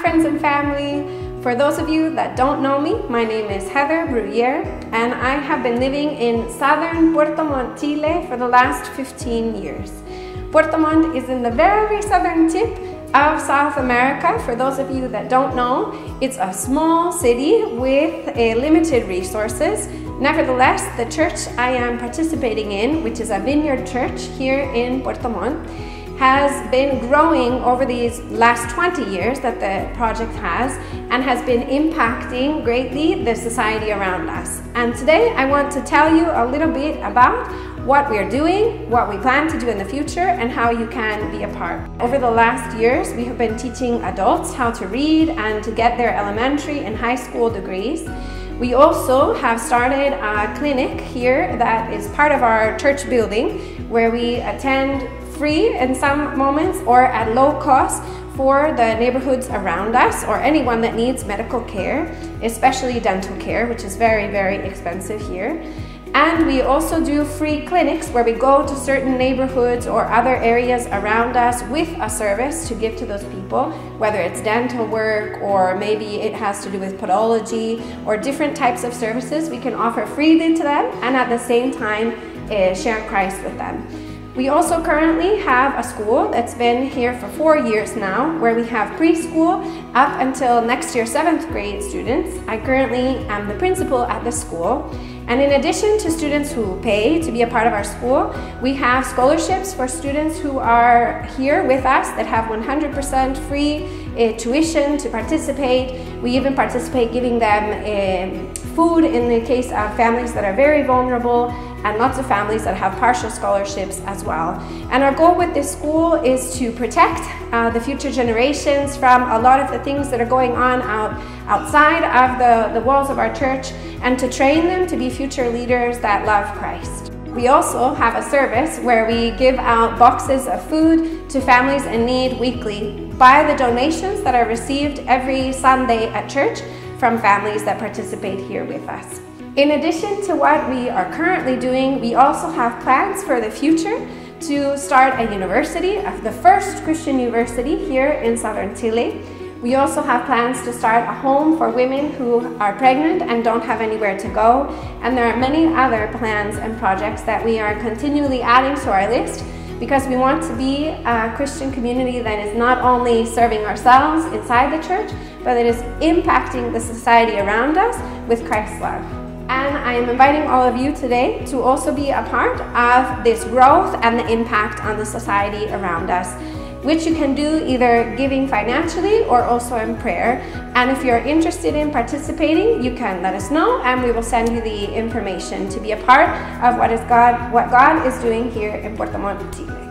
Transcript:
Friends and family. For those of you that don't know me, my name is Heather Bruyere, and I have been living in southern Puerto Montt, Chile for the last 15 years. Puerto Montt is in the very southern tip of South America. For those of you that don't know, it's a small city with uh, limited resources. Nevertheless, the church I am participating in, which is a vineyard church here in Puerto Montt, has been growing over these last 20 years that the project has and has been impacting greatly the society around us. And today I want to tell you a little bit about what we're doing, what we plan to do in the future, and how you can be a part. Over the last years, we have been teaching adults how to read and to get their elementary and high school degrees. We also have started a clinic here that is part of our church building where we attend free in some moments or at low cost for the neighborhoods around us or anyone that needs medical care, especially dental care, which is very, very expensive here. And we also do free clinics where we go to certain neighborhoods or other areas around us with a service to give to those people, whether it's dental work or maybe it has to do with podology or different types of services we can offer freely to them and at the same time uh, share Christ with them. We also currently have a school that's been here for four years now, where we have preschool up until next year seventh grade students. I currently am the principal at the school. And in addition to students who pay to be a part of our school, we have scholarships for students who are here with us that have 100% free uh, tuition to participate. We even participate giving them uh, food in the case of families that are very vulnerable and lots of families that have partial scholarships as well. And our goal with this school is to protect uh, the future generations from a lot of the things that are going on out, outside of the, the walls of our church and to train them to be future leaders that love Christ. We also have a service where we give out boxes of food to families in need weekly by the donations that are received every Sunday at church from families that participate here with us. In addition to what we are currently doing, we also have plans for the future to start a university, uh, the first Christian university here in southern Chile. We also have plans to start a home for women who are pregnant and don't have anywhere to go. And there are many other plans and projects that we are continually adding to our list because we want to be a Christian community that is not only serving ourselves inside the church, but that is impacting the society around us with Christ's love. And I am inviting all of you today to also be a part of this growth and the impact on the society around us, which you can do either giving financially or also in prayer. And if you're interested in participating, you can let us know and we will send you the information to be a part of what is God what God is doing here in Puerto Montt, Chile.